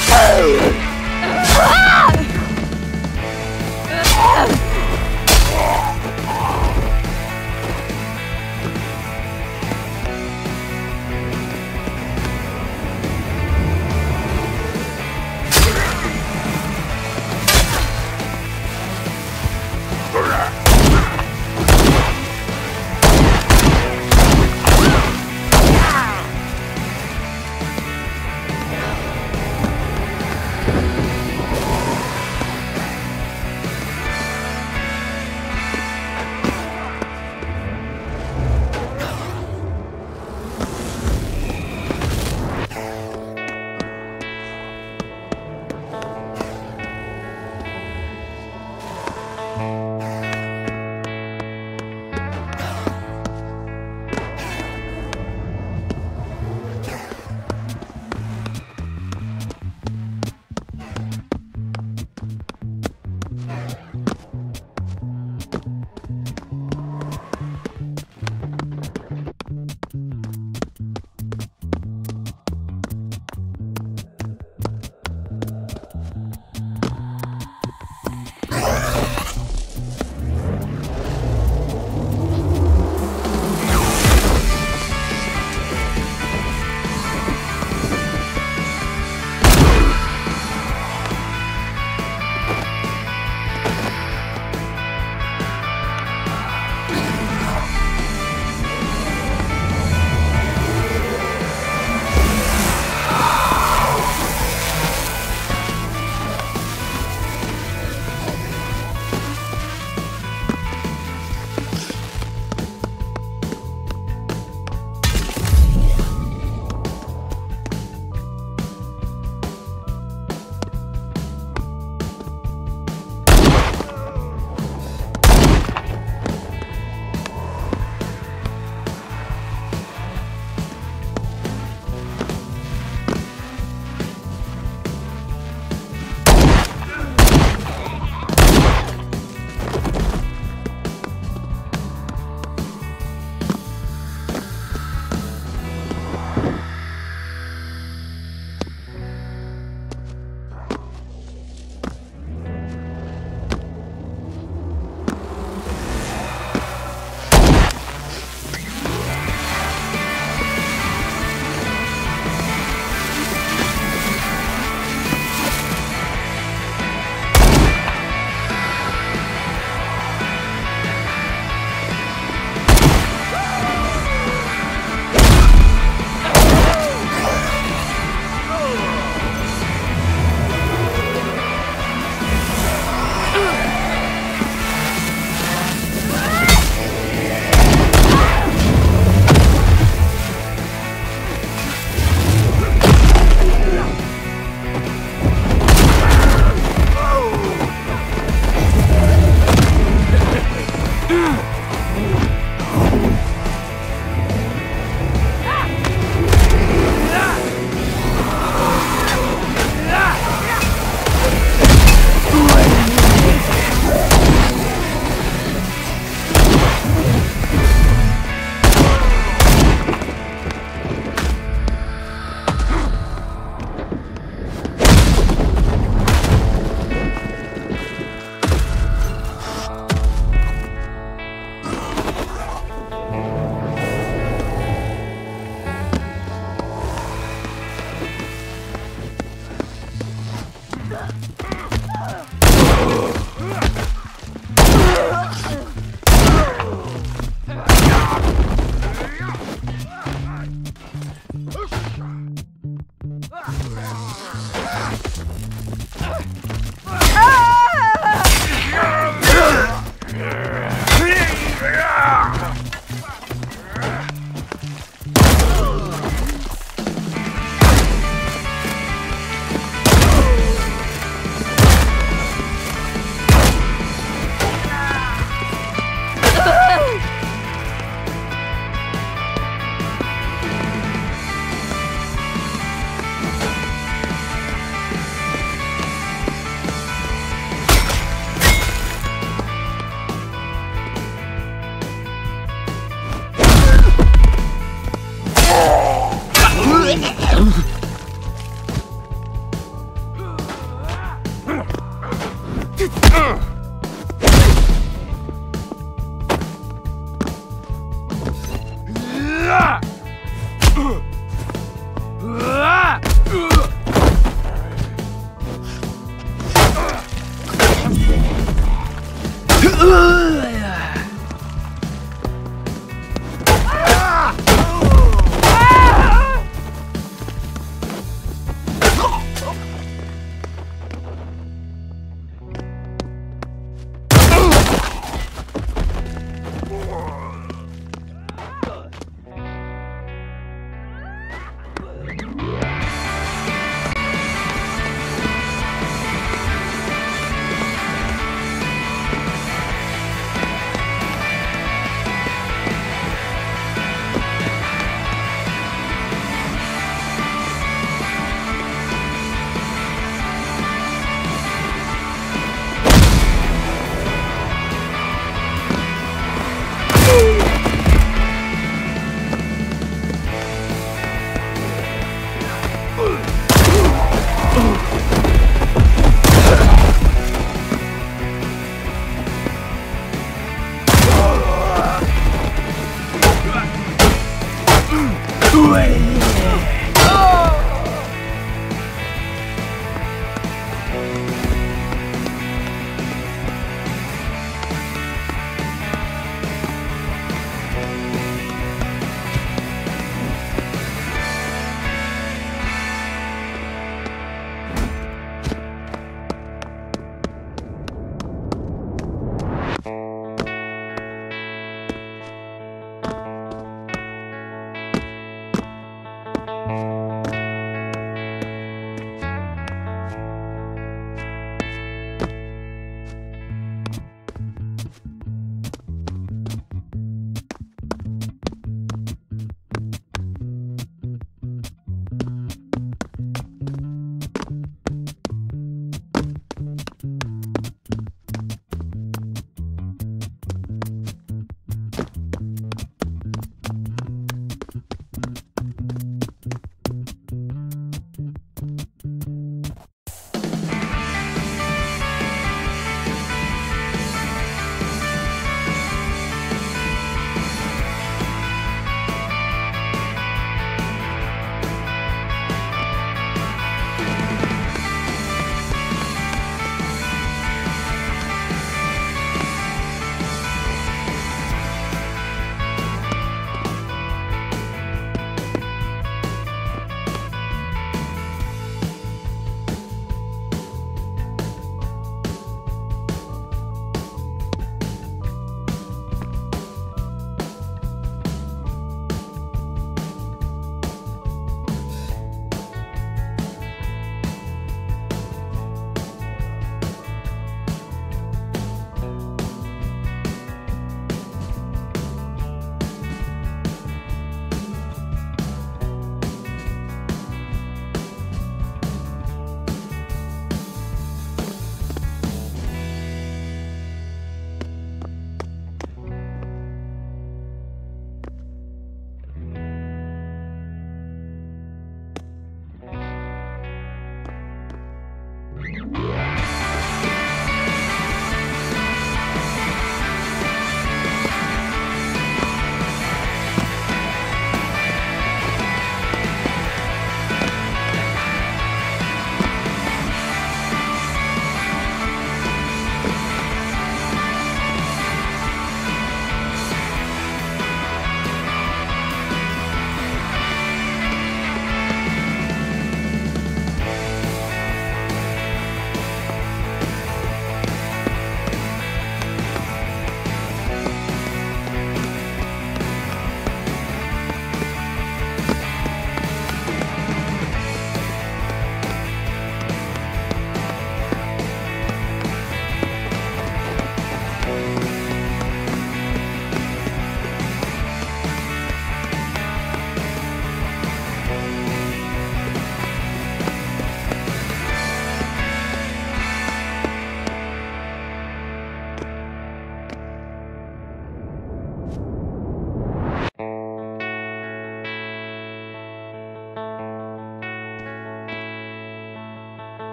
Hey.